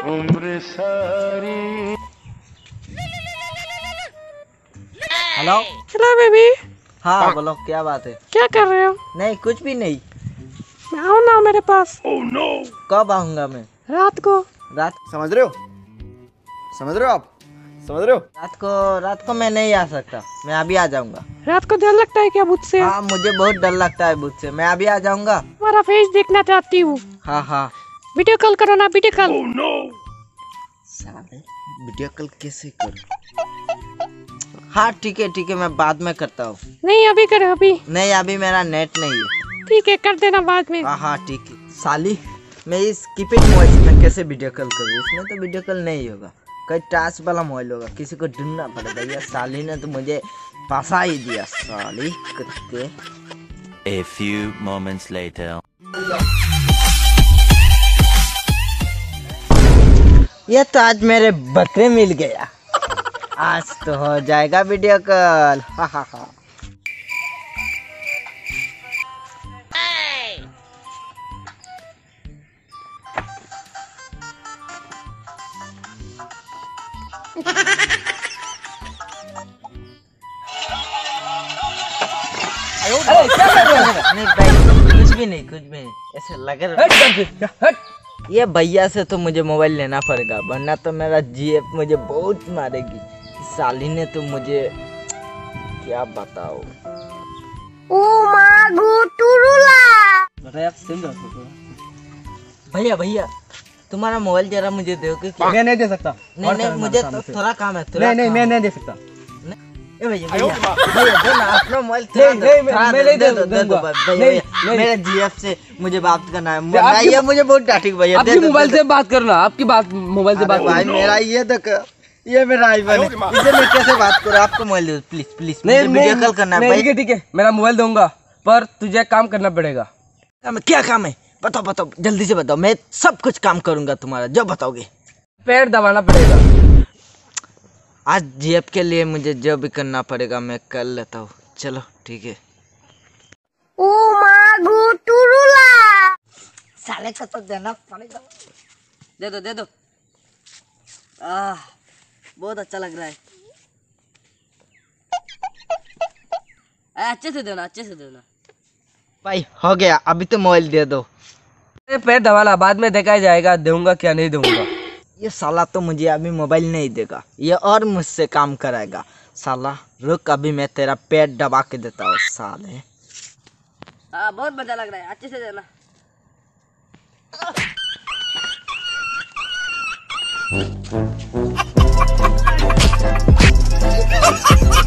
Hello hello baby. हाँ बोलो क्या बात है? क्या कर रहे हो? नहीं कुछ भी नहीं। मैं आओ ना मेरे पास। Oh, no. कब आऊँगा मैं? रात को। रात समझ रहे हो? समझ रहे हो आप? समझ रहे हो? रात को रात को मैं नहीं आ सकता। मैं अभी आ जाऊँगा। रात को डर लगता है क्या मुझसे? हाँ मुझे बहुत डर लगता है भूत से मैं अभी आ जाऊँगा। तुम्हारा फेस देखना चाहती हूँ। हाँ हाँ। वीडियो कॉल करो ना वीडियो कॉल ओह नो साले वीडियो कॉल कैसे करूँ? हाँ ठीक है ठीक है मैं बाद में करता हूँ। नहीं अभी करो अभी। नहीं अभी मेरा नेट नहीं है। ठीक है कर देना बाद में। हाँ हाँ ठीक है। साली मैं इस कीपैड मोबाइल से मैं कैसे वीडियो कॉल करूँ? इसमें तो वीडियो कॉल नहीं होगा। कहीं टच वाला मोबाइल होगा। किसी को ढूंढना पड़ेगा। ये साली ने तो मुझे फंसा ही दिया साली कुत्ते A few moments later. ये तो आज मेरे बकरे मिल गया। आज तो हो जाएगा वीडियो कॉल हा हा हा। नहीं भाई कुछ भी नहीं कुछ भी नहीं। ऐसे लग रहा ये भैया से तो मुझे मोबाइल लेना पड़ेगा वरना तो मेरा जीएफ मुझे बहुत मारेगी। साली ने तो मुझे क्या बताओ। भैया भैया तुम्हारा मोबाइल जरा मुझे दोगे क्या? मैं नहीं दे सकता। नहीं नहीं मुझे तो थोड़ा काम है थोड़ा नहीं नहीं मैं नहीं दे सकता। ए भैया भैया भैया दो ना अपना मोबाइल नहीं, नहीं, मैं- थोड़ा मैं दो, नहीं दे दे- दो दे दो भैया नहीं, भैया नहीं। मेरे जीएफ से मुझे बात करना है। आपकी- ये मुझे बहुत डांटेगी भैया दे मोबाइल से बात करना आपकी बात मोबाइल से बात भाई करना। मेरा ये तो ये मेरा आईफोन है। इसे मैं कैसे बात करूँ आपको मोबाइल दो प्लीज़ प्लीज़ मुझे वीडियो कॉल करना है नहीं, ठीक भाई है ठीक है मेरा मोबाइल दूँगा पर तुझे काम करना पड़ेगा। क्या काम है? बताओ बताओ जल्दी से बताओ मैं सब कुछ काम करूँगा तुम्हारा जो बताओगे। पैर दबाना पड़ेगा। आज जेब के लिए मुझे जो भी करना पड़ेगा मैं कर लेता हूँ। चलो ठीक है। साले को तो देना पड़ेगा। दे दो दे दो। आह बहुत अच्छा लग रहा है। अच्छे से देना अच्छे से देना भाई हो गया। अभी तो मोबाइल दे दो। पैर दबाना बाद में देखा जाएगा दूँगा क्या नहीं दूँगा। ये साला तो मुझे अभी मोबाइल नहीं देगा। ये और मुझसे काम कराएगा। साला रुक अभी मैं तेरा पेट दबा के देता हूँ साले। आ, बहुत मज़ा लग रहा है। अच्छे से जाना। Oh,